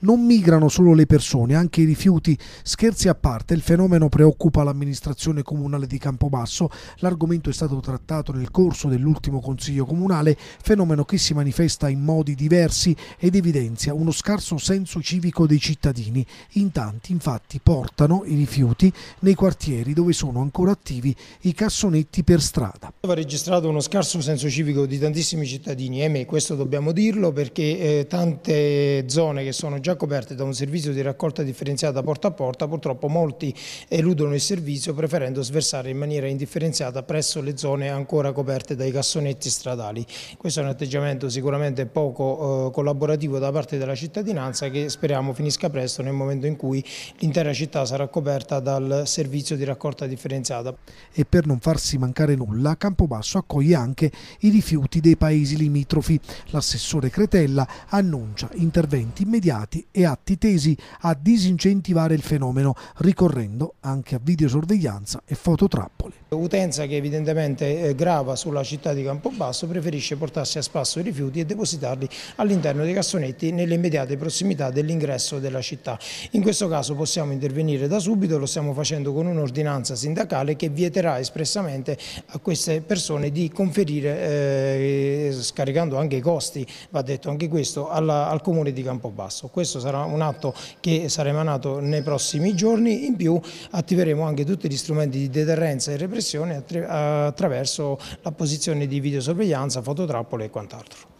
Non migrano solo le persone, anche i rifiuti. Scherzi a parte, il fenomeno preoccupa l'amministrazione comunale di Campobasso. L'argomento è stato trattato nel corso dell'ultimo consiglio comunale, fenomeno che si manifesta in modi diversi ed evidenzia uno scarso senso civico dei cittadini. In tanti, infatti, portano i rifiuti nei quartieri dove sono ancora attivi i cassonetti per strada. Va registrato uno scarso senso civico di tantissimi cittadini, me questo dobbiamo dirlo perché eh, tante zone che sono già coperte da un servizio di raccolta differenziata porta a porta, purtroppo molti eludono il servizio preferendo sversare in maniera indifferenziata presso le zone ancora coperte dai cassonetti stradali. Questo è un atteggiamento sicuramente poco eh, collaborativo da parte della cittadinanza che speriamo finisca presto nel momento in cui l'intera città sarà coperta dal servizio di raccolta differenziata. E per non farsi mancare nulla, Campobasso accoglie anche i rifiuti dei paesi limitrofi. L'assessore Cretella annuncia interventi immediati e atti tesi a disincentivare il fenomeno, ricorrendo anche a videosorveglianza e fototrappole. Utenza che evidentemente eh, grava sulla città di Campobasso preferisce portarsi a spasso i rifiuti e depositarli all'interno dei cassonetti nelle immediate prossimità dell'ingresso della città. In questo caso possiamo intervenire da subito, lo stiamo facendo con un'ordinanza sindacale che vieterà espressamente a queste persone di conferire, eh, scaricando anche i costi, va detto anche questo, alla, al comune di Campobasso. Questo sarà un atto che sarà emanato nei prossimi giorni, in più attiveremo anche tutti gli strumenti di deterrenza e repressione attraverso la posizione di videosorveglianza, fototrappole e quant'altro.